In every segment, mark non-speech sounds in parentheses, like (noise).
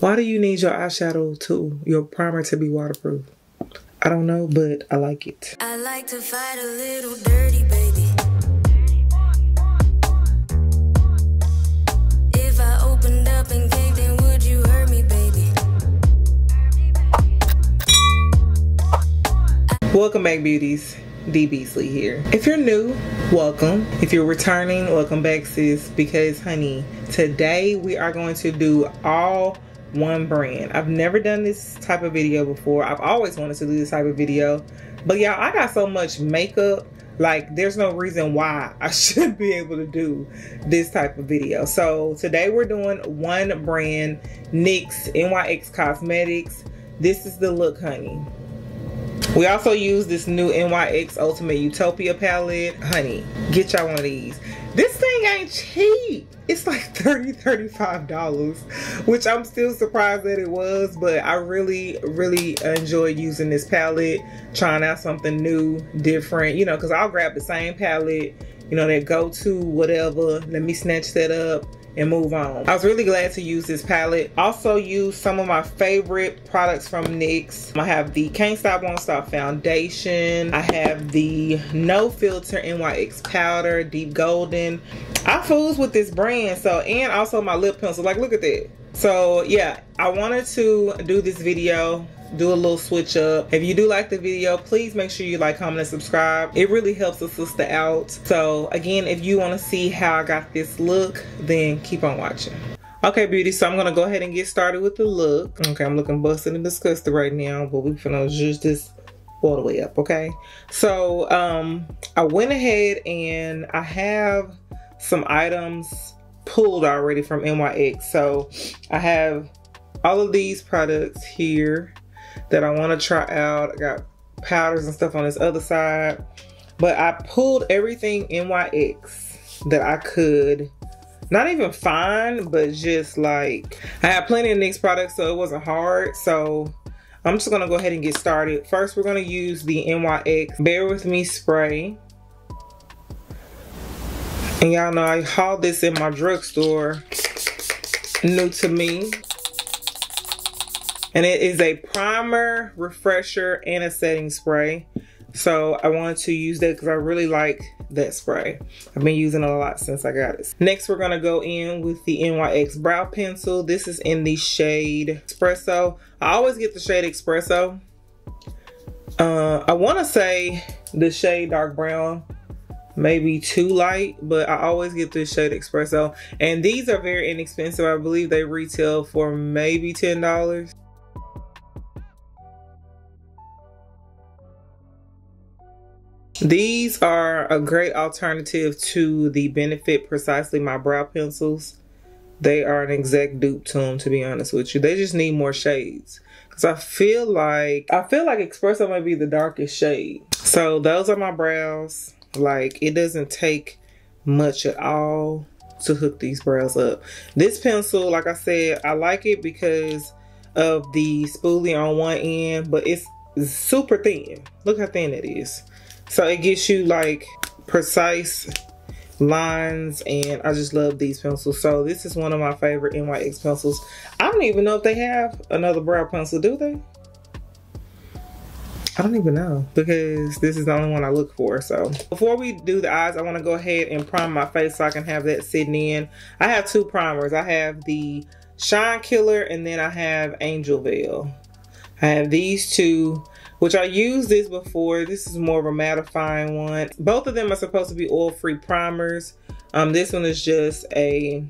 Why do you need your eyeshadow to your primer to be waterproof? I don't know, but I like it. I like to fight a little dirty, baby. If I opened up and caved in, would you hurt me, baby? Welcome back, beauties. D Beasley here. If you're new, welcome. If you're returning, welcome back, sis. Because, honey, today we are going to do all one brand. I've never done this type of video before. I've always wanted to do this type of video. But y'all, I got so much makeup. Like, there's no reason why (laughs) I should be able to do this type of video. So today we're doing one brand, NYX NYX Cosmetics. This is the look, honey. We also use this new NYX Ultimate Utopia palette. Honey, get y'all one of these. This thing ain't cheap. It's like (laughs) 30 $35, which I'm still surprised that it was, but I really, really enjoyed using this palette, trying out something new, different, you know, because I'll grab the same palette, you know, that go to whatever. Let me snatch that up and move on. I was really glad to use this palette. Also used some of my favorite products from NYX. I have the Can't Stop Won't Stop Foundation. I have the No Filter NYX Powder, Deep Golden. I fools with this brand, so, and also my lip pencil. Like, look at that. So, yeah, I wanted to do this video do a little switch up. If you do like the video, please make sure you like, comment, and subscribe. It really helps a sister out. So again, if you want to see how I got this look, then keep on watching. Okay, beauty, so I'm to go ahead and get started with the look. Okay, I'm looking busted and disgusted right now, but we're to just this all the way up, okay? So, um, I went ahead and I have some items pulled already from NYX. So, I have all of these products here that I want to try out. I got powders and stuff on this other side. But I pulled everything NYX that I could not even find, but just like I had plenty of NYX products, so it wasn't hard. So I'm just gonna go ahead and get started. First, we're gonna use the NYX Bare With Me spray. And y'all know I hauled this in my drugstore, new to me. And it is a primer, refresher, and a setting spray. So I wanted to use that because I really like that spray. I've been using it a lot since I got it. Next, we're going to go in with the NYX Brow Pencil. This is in the shade Espresso. I always get the shade Espresso. Uh, I want to say the shade Dark Brown maybe too light but i always get this shade espresso and these are very inexpensive i believe they retail for maybe ten dollars These are a great alternative to the Benefit Precisely My Brow Pencils. They are an exact dupe to them, to be honest with you. They just need more shades. Because I feel like, I feel like Espresso might be the darkest shade. So those are my brows. Like, it doesn't take much at all to hook these brows up. This pencil, like I said, I like it because of the spoolie on one end, but it's super thin. Look how thin it is. So it gets you like precise lines and I just love these pencils. So this is one of my favorite NYX pencils. I don't even know if they have another brow pencil, do they? I don't even know because this is the only one I look for. So before we do the eyes, I want to go ahead and prime my face so I can have that sitting in. I have two primers. I have the Shine Killer and then I have Angel Veil. I have these two which I used this before. This is more of a mattifying one. Both of them are supposed to be oil-free primers. Um, this one is just a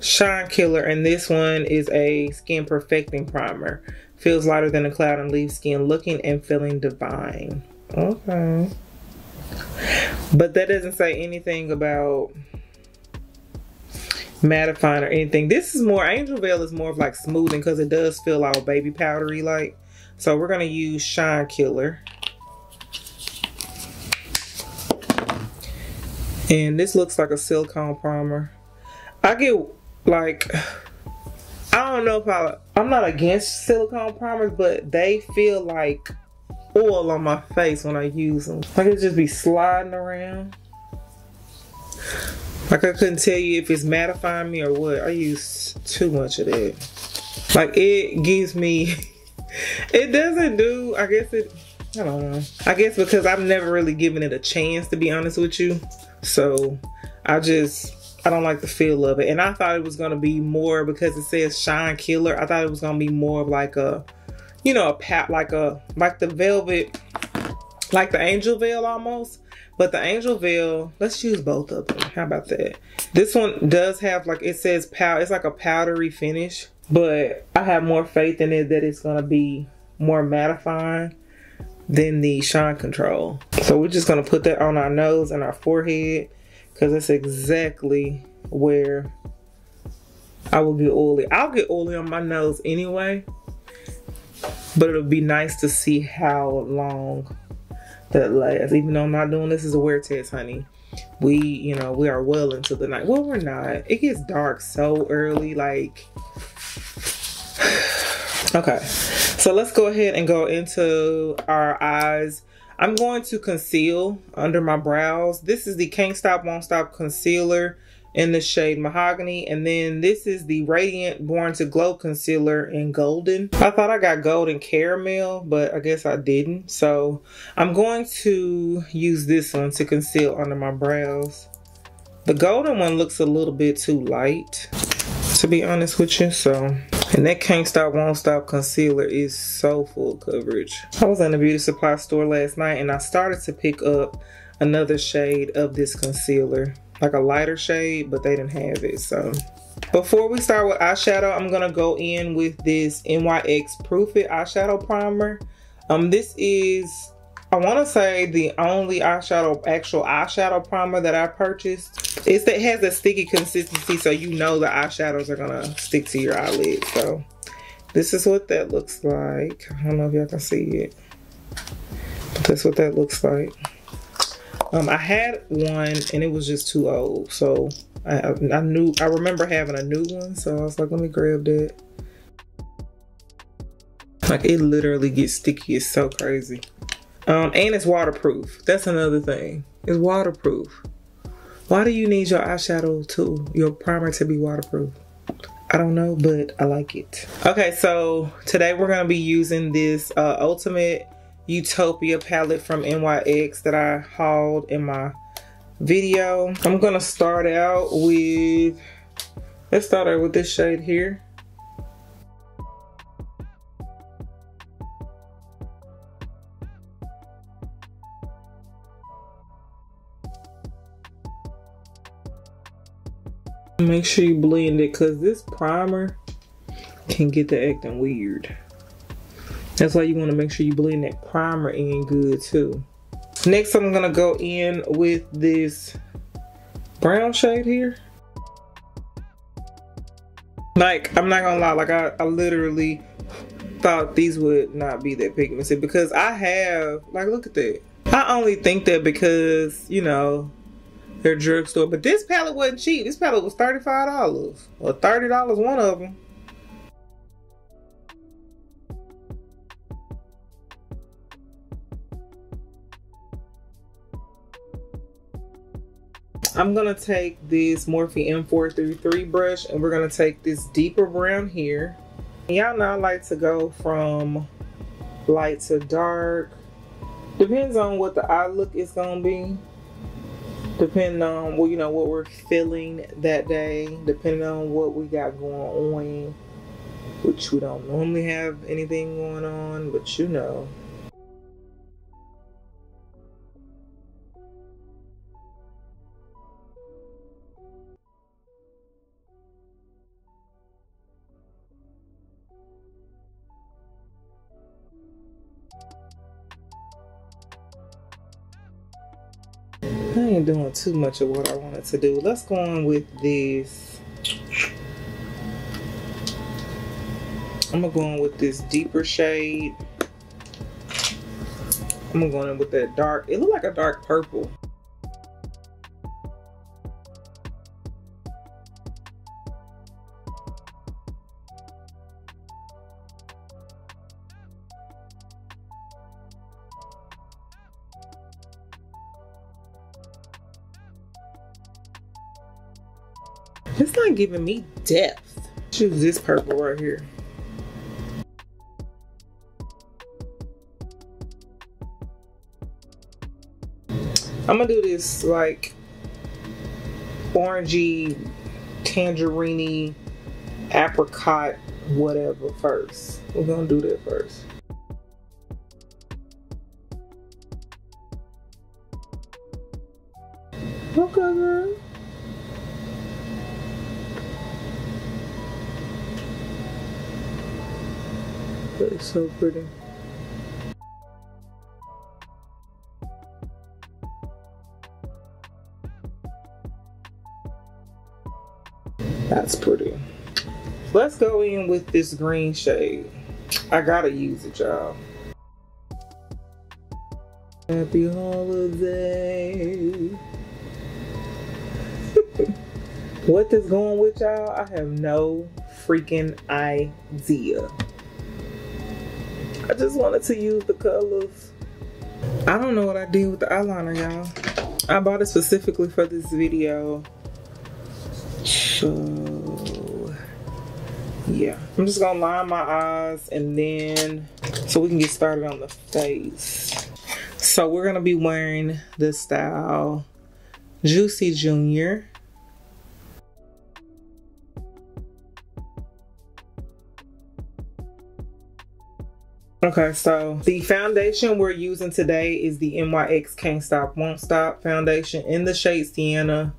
shine killer and this one is a skin perfecting primer. Feels lighter than a cloud and leaves skin looking and feeling divine. Okay. But that doesn't say anything about mattifying or anything. This is more, Angel Veil is more of like smoothing because it does feel all baby powdery like. So we're going to use Shine Killer. And this looks like a silicone primer. I get like, I don't know if I, I'm not against silicone primers, but they feel like oil on my face when I use them. Like it just be sliding around. Like I couldn't tell you if it's mattifying me or what. I use too much of that. Like it gives me, (laughs) it doesn't do, I guess it, I don't know. I guess because I've never really given it a chance to be honest with you. So I just, I don't like the feel of it. And I thought it was going to be more because it says shine killer. I thought it was going to be more of like a, you know, a pat, like a, like the velvet, like the angel veil almost. But the angel veil, let's use both of them. How about that? This one does have like, it says pow, it's like a powdery finish. But I have more faith in it that it's to be more mattifying than the shine control. So we're just to put that on our nose and our forehead because that's exactly where I will get oily. I'll get oily on my nose anyway, but it'll be nice to see how long that lasts. Even though I'm not doing this as a wear test, honey. We, you know, we are well into the night. Well, we're not. It gets dark so early, like. Okay, so let's go ahead and go into our eyes. I'm going to conceal under my brows. This is the Can't Stop Won't Stop Concealer in the shade Mahogany. And then this is the Radiant Born to Glow Concealer in Golden. I thought I got Golden Caramel, but I guess I didn't. So I'm going to use this one to conceal under my brows. The golden one looks a little bit too light, to be honest with you. So and that Can't Stop Won't Stop concealer is so full coverage. I was in the beauty supply store last night and I started to pick up another shade of this concealer. Like a lighter shade, but they didn't have it. So before we start with eyeshadow, I'm gonna go in with this NYX Proof It eyeshadow primer. Um, this is I want to say the only eyeshadow, actual eyeshadow primer that I purchased. is that has a sticky consistency so you know the eyeshadows are going to stick to your eyelid. So this is what that looks like. I don't know if y'all can see it. But that's what that looks like. Um, I had one and it was just too old. So I, I knew, I remember having a new one. So I was like, let me grab that. Like it literally gets sticky. It's so crazy. Um, and it's waterproof. That's another thing. It's waterproof. Why do you need your eyeshadow to your primer to be waterproof? I don't know, but I like it. Okay, so today we're gonna be using this uh, Ultimate Utopia palette from NYX that I hauled in my video. I'm gonna start out with, let's start out with this shade here. Make sure you blend it because this primer can get the acting weird. That's why you want to make sure you blend that primer in good too. Next, I'm going to go in with this brown shade here. Like, I'm not going to lie, like I, I literally thought these would not be that pigmented because I have, like, look at that. I only think that because, you know, their drugstore. But this palette wasn't cheap. This palette was $35 or $30 one of them. I'm gonna take this Morphe M433 brush and we're gonna take this deeper brown here. Y'all know I like to go from light to dark. Depends on what the eye look is gonna be depending on well, you know what we're feeling that day, depending on what we got going on, which we don't normally have anything going on, but you know. I ain't doing too much of what I wanted to do. Let's go on with this. I'm gonna go on with this deeper shade. I'm gonna go in with that dark. It looked like a dark purple. It's not giving me depth. Choose this purple right here. I'm gonna do this like orangey, tangerine, apricot, whatever first. We're gonna do that first. Okay, girl. That's so pretty. That's pretty. Let's go in with this green shade. I gotta use it, y'all. Happy holiday. (laughs) what is going with y'all? I have no freaking idea. I just wanted to use the colors. I don't know what I did with the eyeliner, y'all. I bought it specifically for this video. So, yeah. I'm just gonna line my eyes and then, so we can get started on the face. So we're gonna be wearing the style Juicy Junior. Okay, so the foundation we're using today is the NYX Can't Stop Won't Stop foundation in the shade Sienna.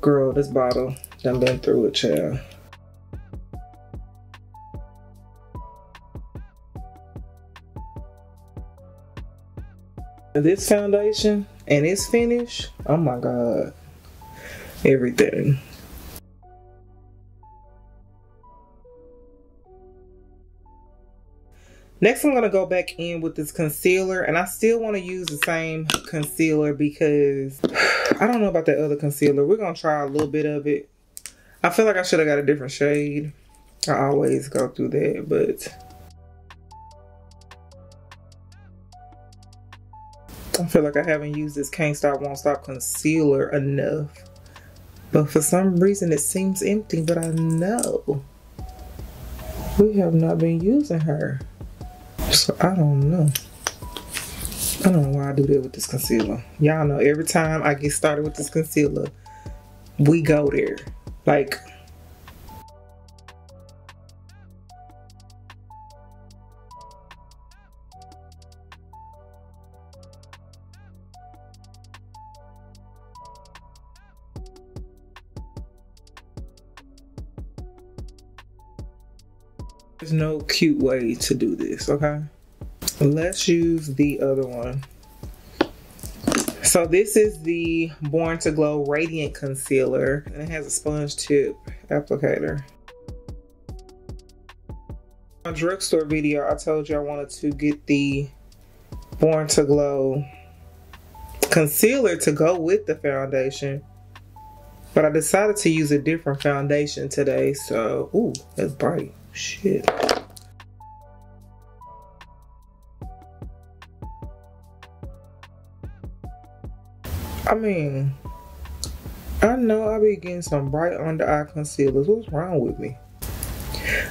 Girl, this bottle done been through it, child. This foundation and its finish, oh my God, everything. Next, I'm going to go back in with this concealer. And I still want to use the same concealer because (sighs) I don't know about that other concealer. We're going to try a little bit of it. I feel like I should have got a different shade. I always go through that, but... I feel like I haven't used this Can't Stop Won't Stop concealer enough. But for some reason it seems empty, but I know we have not been using her. So I don't know. I don't know why I do that with this concealer. Y'all know every time I get started with this concealer, we go there. Like, There's no cute way to do this, okay? Let's use the other one. So this is the Born to Glow Radiant Concealer and it has a sponge tip applicator. My drugstore video, I told you I wanted to get the Born to Glow concealer to go with the foundation. But I decided to use a different foundation today. So, ooh, that's bright. Shit. I mean, I know I be getting some bright under eye concealers. What's wrong with me?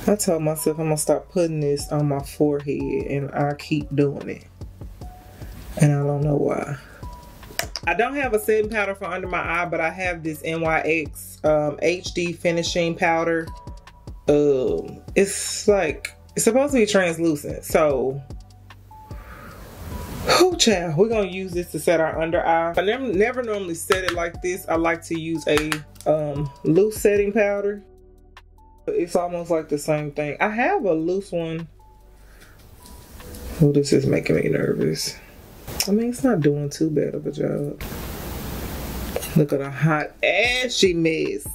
I told myself I'm gonna stop putting this on my forehead and I keep doing it. And I don't know why. I don't have a setting powder for under my eye, but I have this NYX um, HD finishing powder um it's like it's supposed to be translucent so oh child we're gonna use this to set our under eye. I never never normally set it like this. I like to use a um loose setting powder. It's almost like the same thing. I have a loose one. Oh this is making me nervous. I mean it's not doing too bad of a job. Look at a hot ashy mess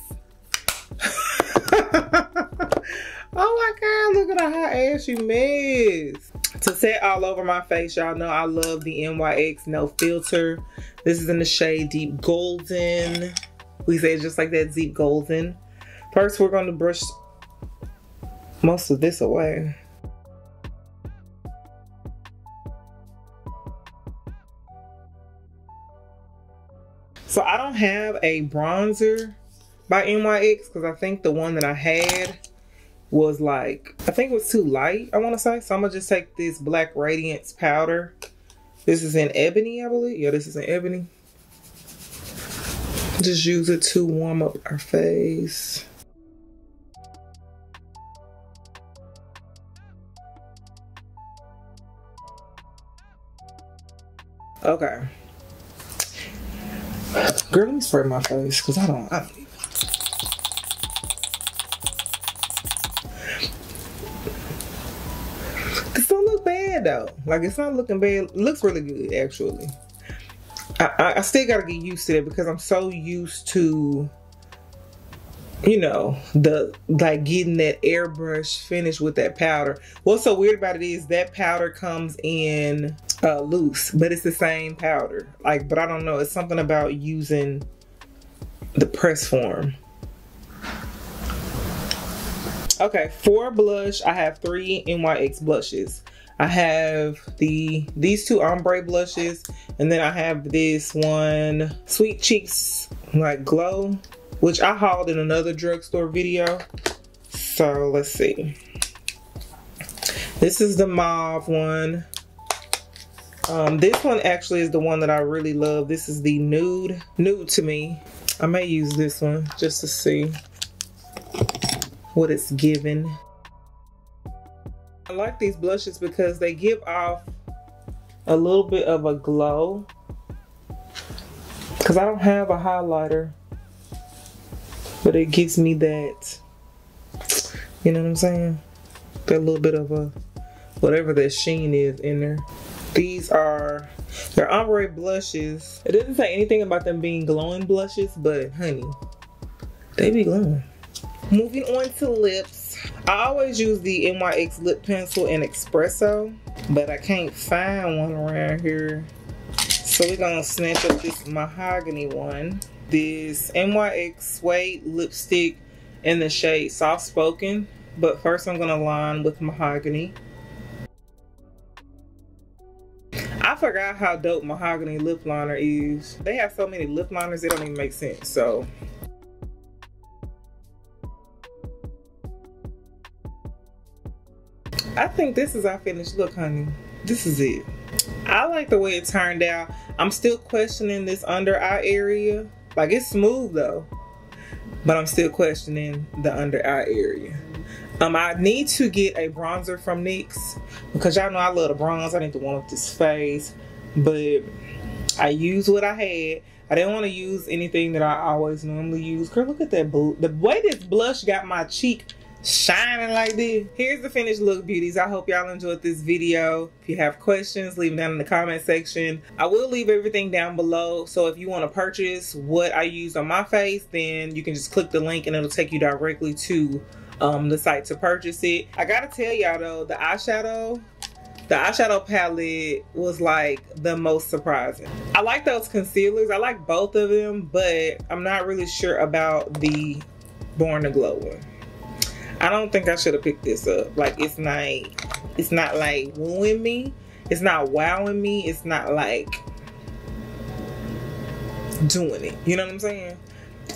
Oh my god, look at how hot ass you miss. To set all over my face, y'all know I love the NYX No Filter. This is in the shade Deep Golden. We say just like that, Deep Golden. First, we're going to brush most of this away. So I don't have a bronzer by NYX because I think the one that I had was like, I think it was too light, I want to say. So I'm going to just take this Black Radiance powder. This is in ebony, I believe. Yeah, this is in ebony. Just use it to warm up our face. Okay. Girl, let me spray my face because I don't, I don't though. Like it's not looking bad. Looks really good actually. I, I still gotta get used to it because I'm so used to you know the like getting that airbrush finish with that powder what's so weird about it is that powder comes in uh, loose but it's the same powder like but i don't know it's something about using the press form okay for blush i have three nyx blushes I have the these two ombre blushes and then I have this one Sweet Cheeks like glow which I hauled in another drugstore video. So let's see. This is the mauve one. Um, this one actually is the one that I really love. This is the nude, nude to me. I may use this one just to see what it's given. I like these blushes because they give off a little bit of a glow. Because I don't have a highlighter but it gives me that you know what I'm saying? That little bit of a whatever that sheen is in there. These are they're ombre blushes. It doesn't say anything about them being glowing blushes but honey they be glowing. Moving on to lips I always use the NYX lip pencil in espresso but I can't find one around here so we're gonna snatch up this mahogany one this NYX Suede lipstick in the shade Soft Spoken. But first I'm to line with Mahogany. I forgot how dope Mahogany lip liner is. They have so many lip liners, it don't even make sense. So I think this is our finished look, honey. This is it. I like the way it turned out. I'm still questioning this under eye area like it's smooth though, but I'm still questioning the under eye area. Um, I need to get a bronzer from NYX because y'all know I love the bronze. I need the one with this face, but I used what I had. I didn't want to use anything that I always normally use. Girl, look at that blue. The way this blush got my cheek shining like this. Here's the finished look, beauties. I hope y'all enjoyed this video. If you have questions, leave them down in the comment section. I will leave everything down below. So if you want to purchase what I used on my face, then you can just click the link and it'll take you directly to um, the site to purchase it. I gotta tell y'all though, the eyeshadow, the eyeshadow palette was like the most surprising. I like those concealers. I like both of them, but I'm not really sure about the Born to Glow one. I don't think I should have picked this up. Like it's not it's not like wooing me. It's not wowing me. It's not like doing it. You know what I'm saying?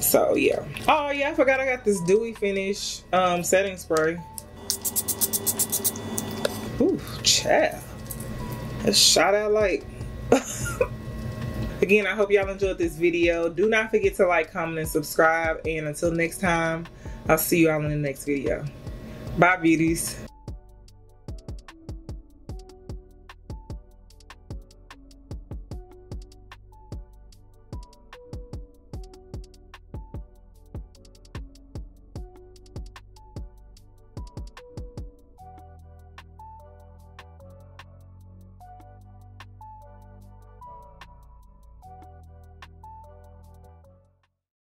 So yeah. Oh yeah, I forgot I got this dewy finish um setting spray. Ooh, child. It shot out like (laughs) Again, I hope y'all enjoyed this video. Do not forget to like, comment, and subscribe. And until next time, I'll see you all in the next video. Bye, beauties.